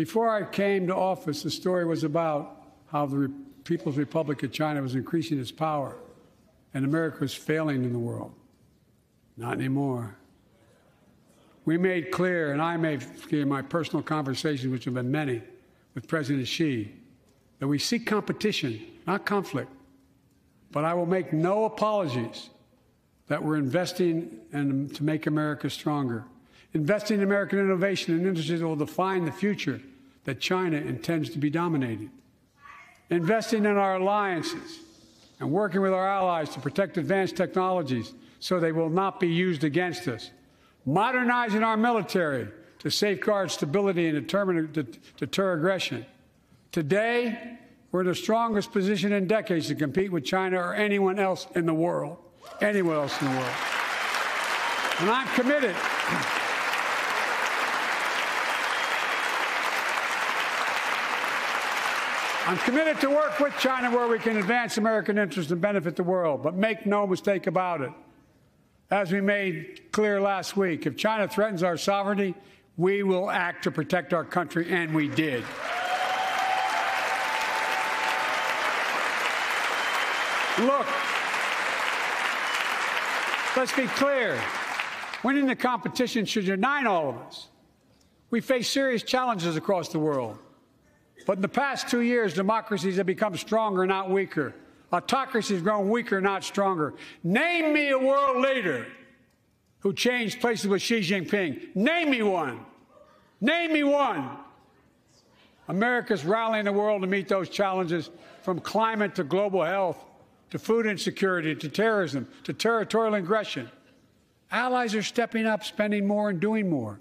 Before I came to office, the story was about how the Re- People's Republic of China was increasing its power and America was failing in the world. Not anymore. We made clear, and I made clear in my personal conversations, which have been many, with President Xi, that we seek competition, not conflict. But I will make no apologies that we're investing in, to make America stronger, investing in American innovation and industries that will define the future that China intends to be dominating, investing in our alliances and working with our allies to protect advanced technologies so they will not be used against us, modernizing our military to safeguard stability and deter, deter aggression. Today, we're in the strongest position in decades to compete with China or anyone else in the world. Anyone else in the world. And I'm committed. I'm committed to work with China where we can advance American interests and benefit the world. But make no mistake about it. As we made clear last week, if China threatens our sovereignty, we will act to protect our country, and we did. Look, let's be clear. Winning the competition should unite all of us. We face serious challenges across the world. But in the past two years, democracies have become stronger, not weaker. Autocracy has grown weaker, not stronger. Name me a world leader who changed places with Xi Jinping. Name me one. Name me one. America's rallying the world to meet those challenges from climate to global health to food insecurity to terrorism to territorial aggression. Allies are stepping up, spending more, and doing more.